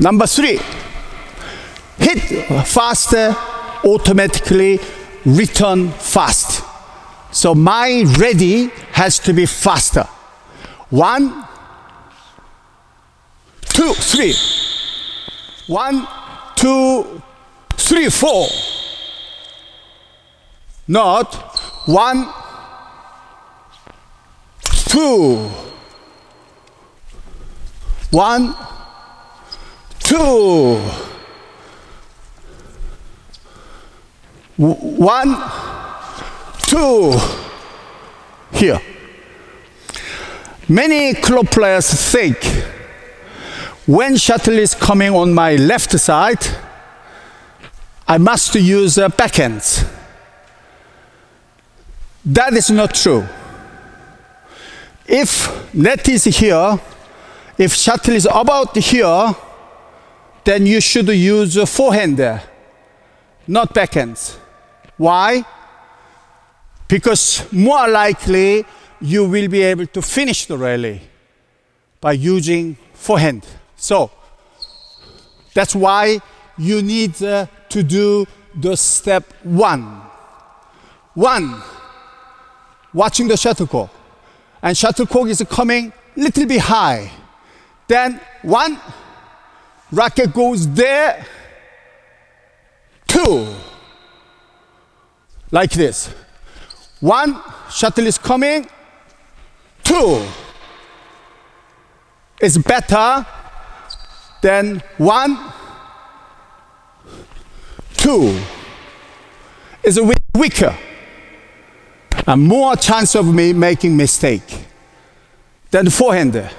Number three, hit faster, automatically return fast. So my ready has to be faster. One, two, three. One, two, three, four. Not one, two, one, two, one, two. Here. Many club players think when shuttle is coming on my left side, I must use a backhand. That is not true. If net is here, if shuttle is about here, then you should use forehand, not backhand. Why? Because more likely you will be able to finish the rally by using forehand. So that's why you need uh, to do the step one. One, watching the shuttlecock. And shuttlecock is coming little bit high. Then one, racket goes there. Two, like this. One, shuttle is coming. Two is better than one, two is weaker and more chance of me making mistake than the forehander.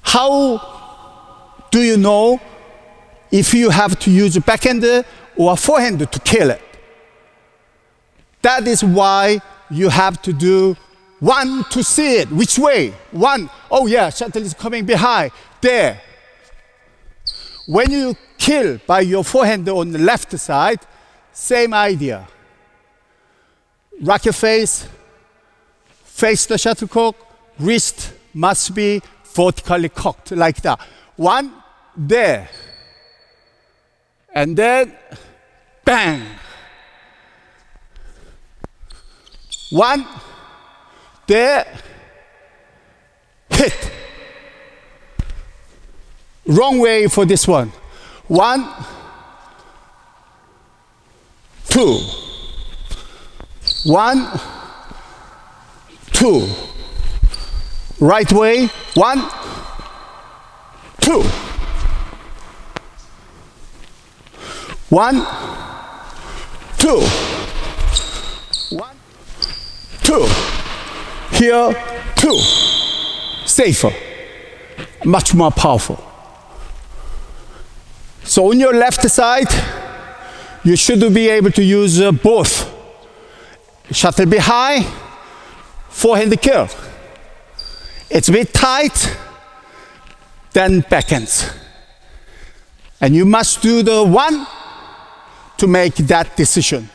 How do you know if you have to use a backhand or a forehand to kill it? That is why you have to do one to see it. Which way? One. Oh yeah, shuttle is coming behind. There. When you kill by your forehand on the left side, same idea. Racket face, face the shuttlecock, wrist must be vertically cocked like that. One, there. And then, bang. One, there, hit. Wrong way for this one. One, two. One, two. Right way. One, two. One, two. One, two. Here, two. Safer. Much more powerful. So on your left side, you should be able to use uh, both. Shuttle behind, forehand kill. It's a bit tight, then backhands. And you must do the one to make that decision.